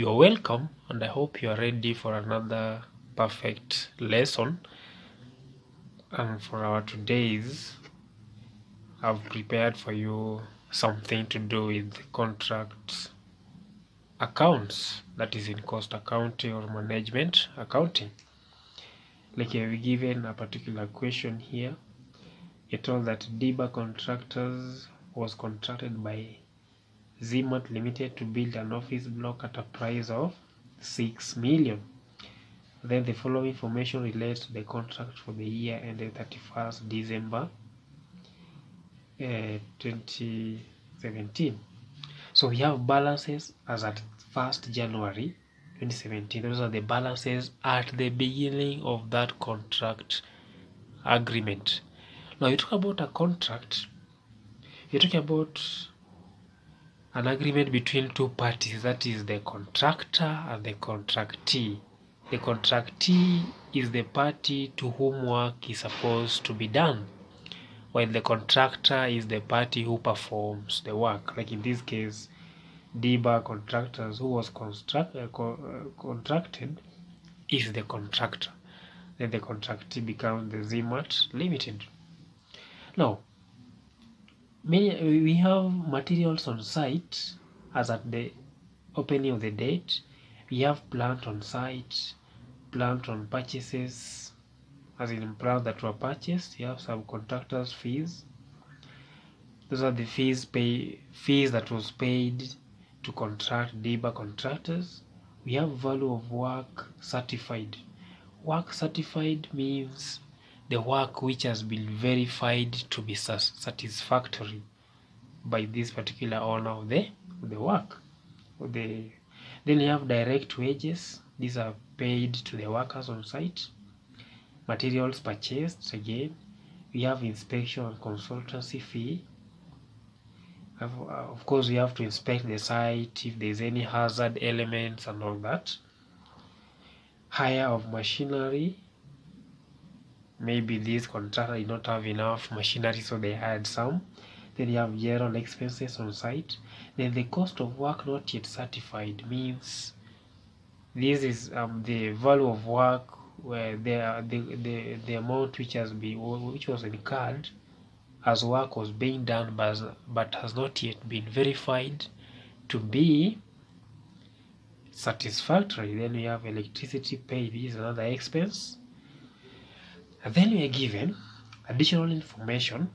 You're welcome, and I hope you are ready for another perfect lesson. And for our today's, I've prepared for you something to do with contracts accounts that is in cost accounting or management accounting. Like you have given a particular question here. It told that Diba Contractors was contracted by Zimat Limited to build an office block at a price of 6 million. Then the following information relates to the contract for the year ended 31st December uh, 2017. So we have balances as at 1st January 2017. Those are the balances at the beginning of that contract agreement. Now you talk about a contract, you're talking about an agreement between two parties, that is the contractor and the contractee. The contractee is the party to whom work is supposed to be done, while the contractor is the party who performs the work. Like in this case, Diba Contractors, who was construct, uh, co- uh, contracted, is the contractor. Then the contractee becomes the Zimat Limited. Now, many we have materials on site as at the opening of the date. We have plant on site, plant on purchases, as in plants that were purchased. You have subcontractors fees. Those are the fees pay fees that was paid to contract labor contractors. We have value of work certified. Work certified means the work which has been verified to be satisfactory by this particular owner of the the work. The then you have direct wages. These are paid to the workers on site. Materials purchased again. We have inspection and consultancy fee. Of uh, of course, we have to inspect the site if there's any hazard elements and all that. Hire of machinery. Maybe this contractor did not have enough machinery, so they hired some. Then you have general expenses on site. Then the cost of work not yet certified means this is um, the value of work where the, the, the, the amount which has been which was incurred as work was being done but, but has not yet been verified to be satisfactory. Then we have electricity paid, is another expense. And then we are given additional information.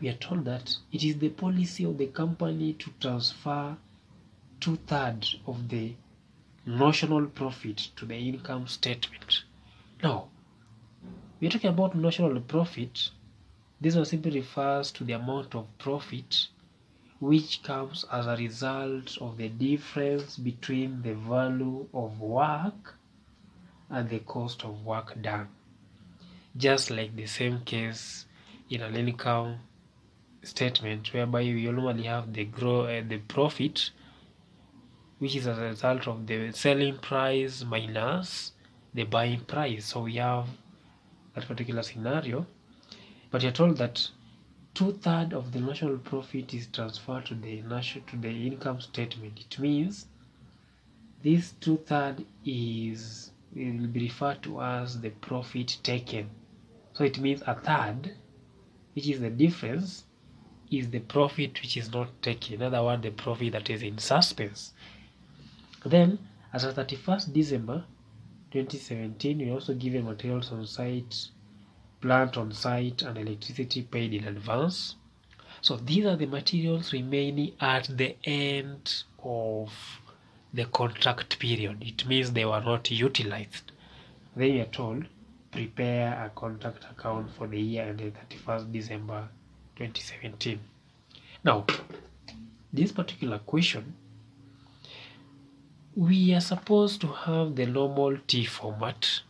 We are told that it is the policy of the company to transfer two thirds of the notional profit to the income statement. Now, we are talking about notional profit. This one simply refers to the amount of profit which comes as a result of the difference between the value of work and the cost of work done. Just like the same case in an income statement, whereby we normally have the grow uh, the profit, which is as a result of the selling price minus the buying price. So we have that particular scenario, but you're told that two third of the notional profit is transferred to the national to the income statement. It means this two third is will be referred to as the profit taken. So it means a third, which is the difference, is the profit which is not taken. In other words, the profit that is in suspense. Then, as of 31st December 2017, we also given materials on site, plant on site, and electricity paid in advance. So these are the materials remaining at the end of the contract period. It means they were not utilized. Then you are told prepare a contract account for the year ended 31st December 2017. Now, this particular question, we are supposed to have the normal T format.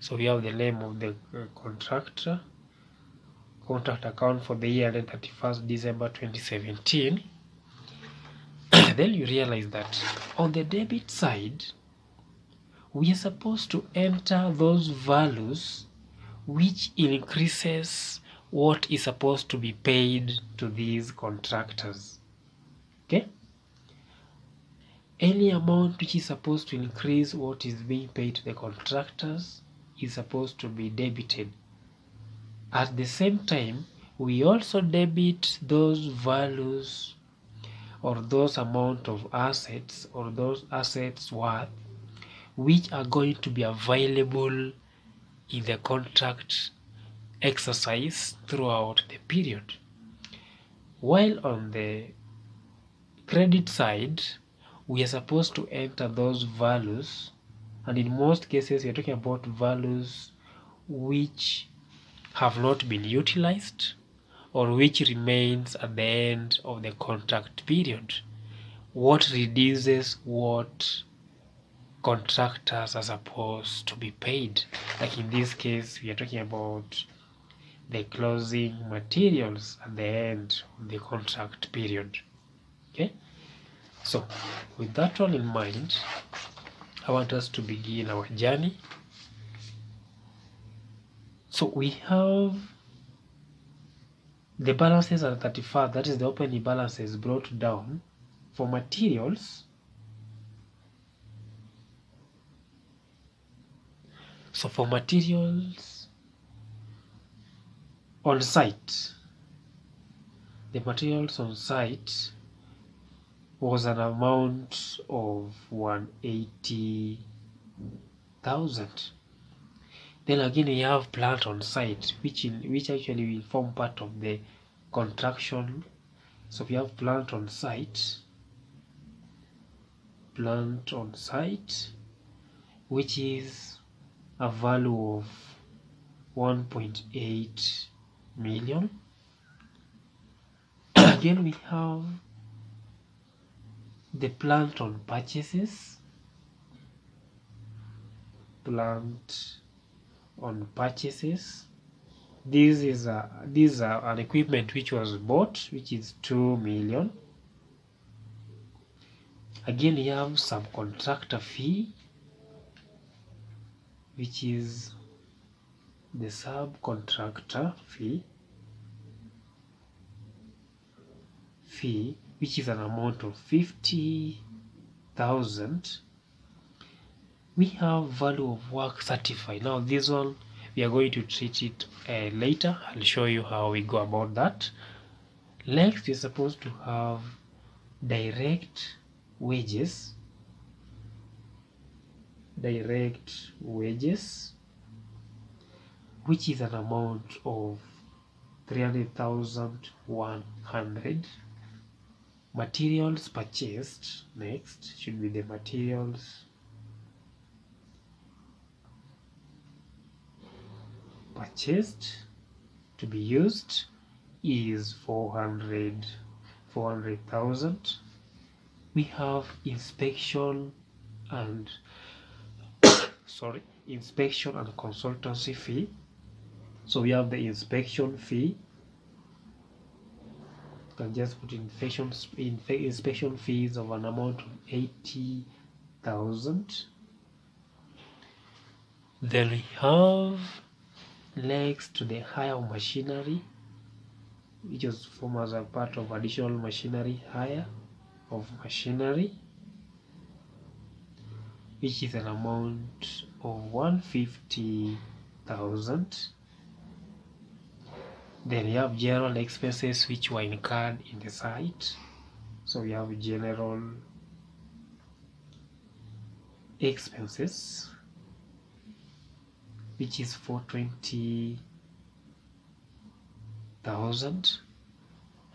So we have the name of the uh, contractor, contract account for the year ended 31st December 2017. then you realize that on the debit side, we are supposed to enter those values which increases what is supposed to be paid to these contractors. Okay? any amount which is supposed to increase what is being paid to the contractors is supposed to be debited. At the same time, we also debit those values or those amount of assets or those assets worth which are going to be available in the contract exercise throughout the period. While on the credit side, we are supposed to enter those values, and in most cases, we are talking about values which have not been utilized or which remains at the end of the contract period. What reduces what contractors are supposed to be paid. Like in this case, we are talking about the closing materials at the end of the contract period. Okay, so with that all in mind, I want us to begin our journey. So we have the balances at 31st, that is the opening balances brought down for materials. So for materials on site, the materials on site was an amount of 180,000. Then again we have plant on site which in which actually will form part of the contraction. So we have plant on site, plant on site, which is a value of 1.8 million. again we have the plant on purchases, plant on purchases. This is a this is an equipment which was bought which is 2 million. Again you have some contractor fee which is the subcontractor fee fee which is an amount of 50,000 we have value of work certified. Now this one we are going to treat it uh, later. I'll show you how we go about that. Next we're supposed to have direct wages direct wages which is an amount of 300,100 materials purchased next should be the materials purchased to be used is 400 400,000 we have inspection and sorry inspection and consultancy fee. So we have the inspection fee. You can just put inspection inspection fees of an amount of 80,000 then we have legs to the hire machinery which was formed as a part of additional machinery hire of machinery which is an amount of 150,000 then we have general expenses which were incurred in the site. So we have general expenses which is 420,000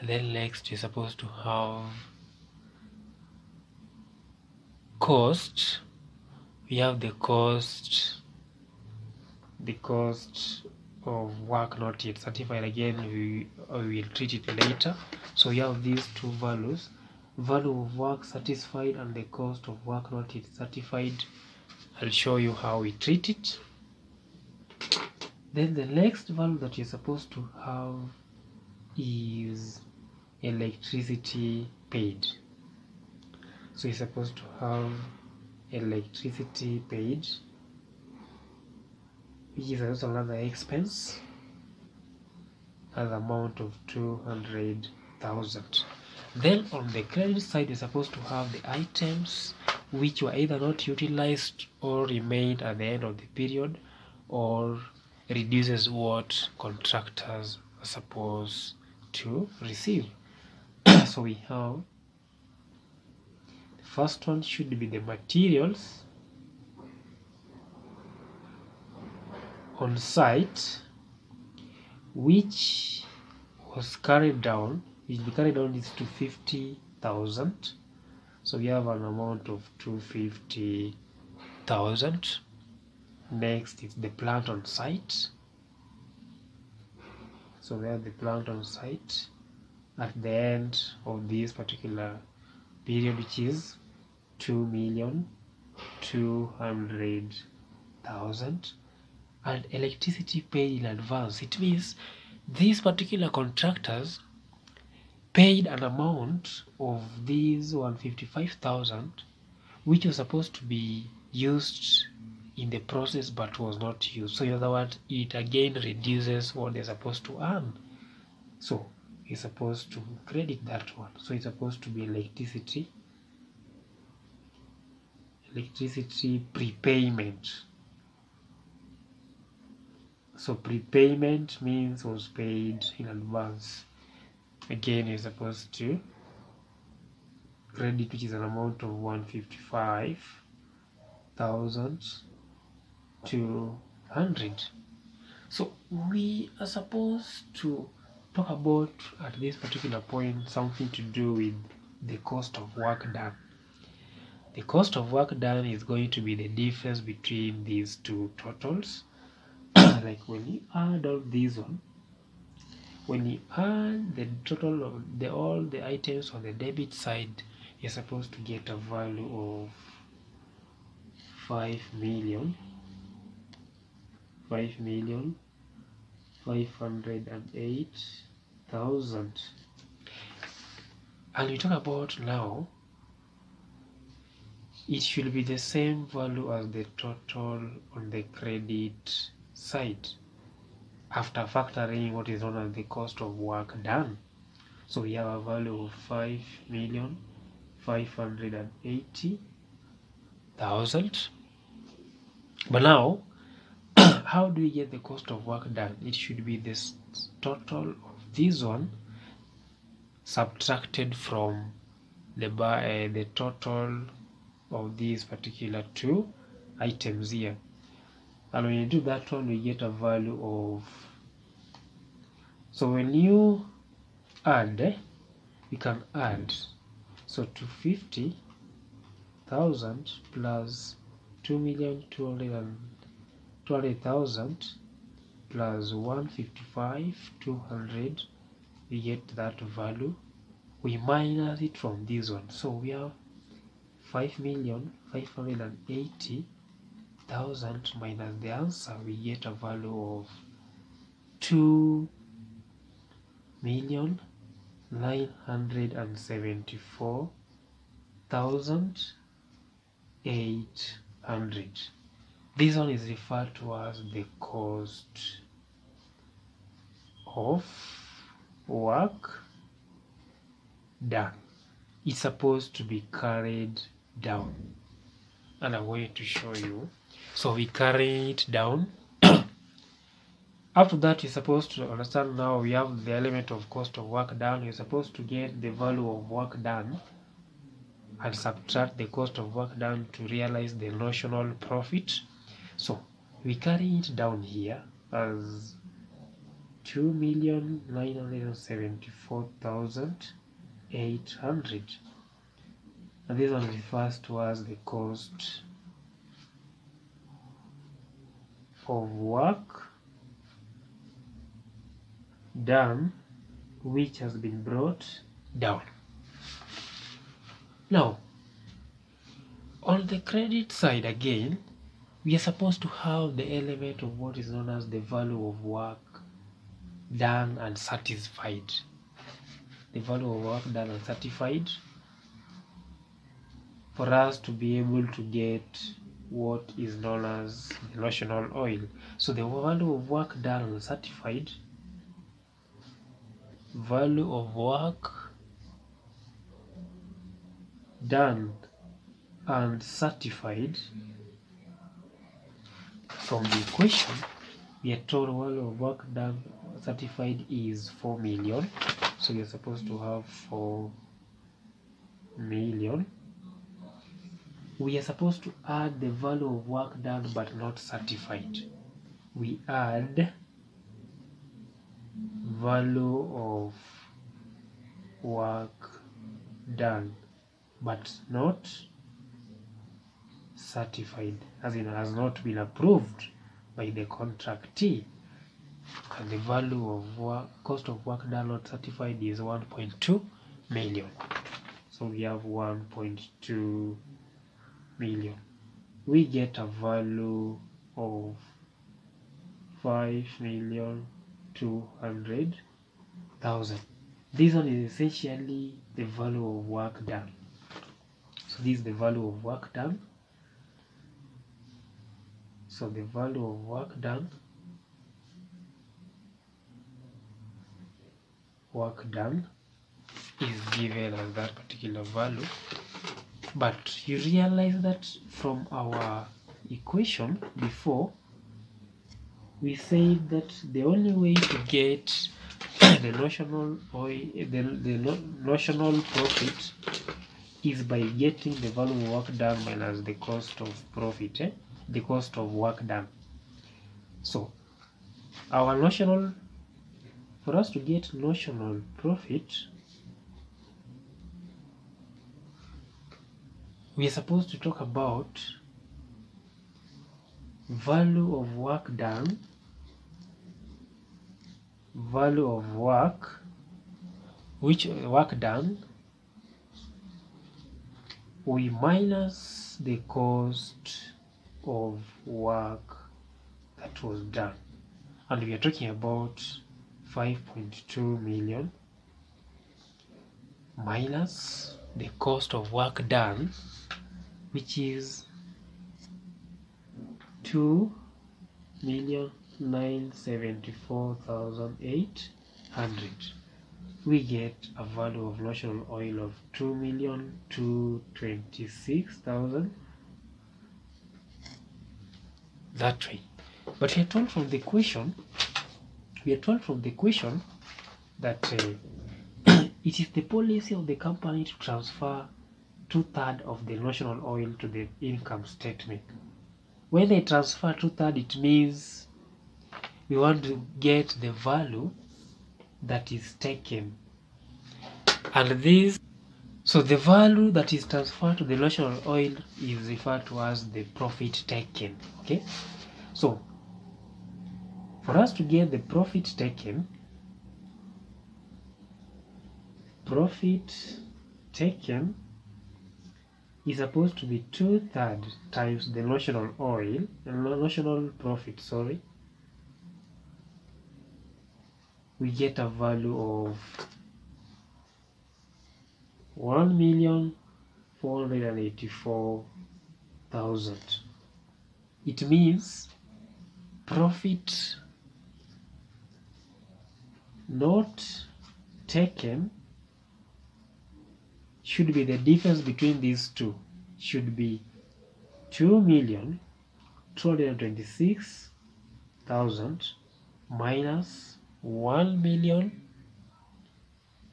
and then next you're supposed to have cost we have the cost the cost of work not yet certified. Again we, will treat it later. So we have these two values value of work satisfied and the cost of work not yet certified. I'll show you how we treat it. Then the next value that you're supposed to have is electricity paid. So you're supposed to have electricity paid which is also another expense. An amount of 200,000 then on the credit side you're supposed to have the items which were either not utilized or remained at the end of the period or reduces what contractors are supposed to receive. So we have the first one should be the materials on site which was carried down which be carried down is to 50,000 so we have an amount of 250,000 next is the plant on site. So we have the plant on site at the end of this particular period which is 2 million 200,000 and electricity paid in advance. It means these particular contractors paid an amount of these 155,000 which was supposed to be used in the process but was not used. So in other words it again reduces what they're supposed to earn. So it's supposed to credit that one. So it's supposed to be electricity electricity prepayment. So prepayment means was paid in advance. Again you're supposed to credit which is an amount of 155,200 so we are supposed to talk about at this particular point something to do with the cost of work done the cost of work done is going to be the difference between these two totals. Like when you add all these on, when you add the total of the all the items on the debit side you're supposed to get a value of 5 million 5 million 508,000 and we talk about now it should be the same value as the total on the credit side after factoring what is known as the cost of work done so we have a value of five million five hundred and eighty thousand. but now how do we get the cost of work done it should be this total of this one subtracted from the uh, the total of these particular two items here. And when you do that one we get a value of so when you add eh, you can add so 250,000 plus 2 million 200,000 plus 155 200 we get that value. We minus it from this one. So we have 5 million 580 minus the answer we get a value of 2 million 974,800. this one is referred to as the cost of work done it's supposed to be carried down. And I'm going to show you. So we carry it down. After that you're supposed to understand now we have the element of cost of work done. You're supposed to get the value of work done and subtract the cost of work done to realize the notional profit. So we carry it down here as 2,974,800 this one refers to as the cost of work done which has been brought down. Now, on the credit side again, we are supposed to have the element of what is known as the value of work done and satisfied. The value of work done and certified for us to be able to get what is known as the notional oil. So the value of work done certified, value of work done and certified from the equation are told value of work done certified is 4 million so are supposed to have 4 million we are supposed to add the value of work done but not certified. We add value of work done but not certified as in has not been approved by the contractee. And the value of work, cost of work done not certified is 1.2 million. So we have 1.2 million. We get a value of 5 million 200 thousand. This one is essentially the value of work done. So this is the value of work done. So the value of work done. Work done is given as that particular value but you realize that from our equation before we said that the only way to get the notional oil the, the no, notional profit is by getting the value of work done minus the cost of profit eh? the cost of work done so our notional for us to get notional profit we are supposed to talk about value of work done value of work which work done we minus the cost of work that was done. And we are talking about 5.2 million minus the cost of work done which is 2 million 974,800 we get a value of notional oil of 2 million 226,000 that way. But we are told from the equation we are told from the equation that uh, it is the policy of the company to transfer two-thirds of the notional oil to the income statement. When they transfer two-thirds it means we want to get the value that is taken. And this so the value that is transferred to the national oil is referred to as the profit taken okay? So for us to get the profit taken profit taken is supposed to be two thirds times the notional oil uh, the notional profit sorry. We get a value of one million four hundred and eighty four thousand. It means profit not taken should be the difference between these two should be two million two hundred and twenty six thousand minus one million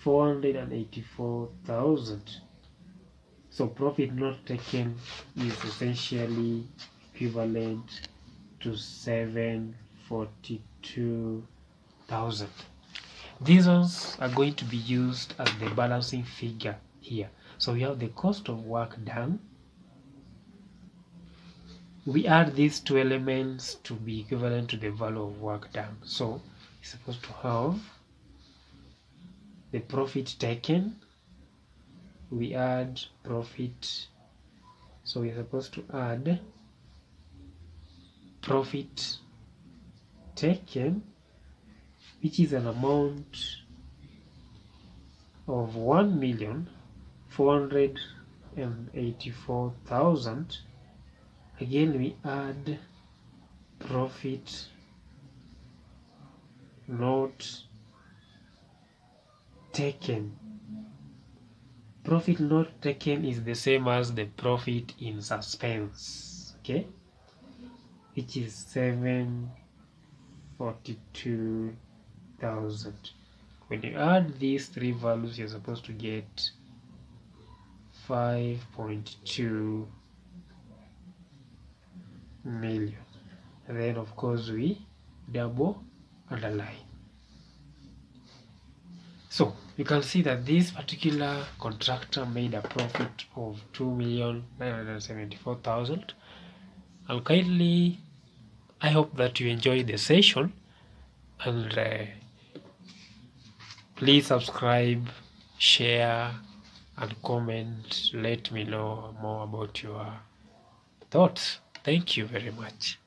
four hundred and eighty four thousand. So profit not taken is essentially equivalent to seven forty two thousand. These ones are going to be used as the balancing figure here. So we have the cost of work done. We add these two elements to be equivalent to the value of work done. So you're supposed to have the profit taken. We add profit. So we're supposed to add profit taken which is an amount of one million four hundred and eighty-four thousand. Again we add profit not taken. Profit not taken is the same as the profit in suspense okay? Which is 742,000 when you add these three values you're supposed to get 5.2 million. And then of course we double underline so you can see that this particular contractor made a profit of 2,974,000 and kindly I hope that you enjoyed the session. And uh, please subscribe share and comment. Let me know more about your thoughts. Thank you very much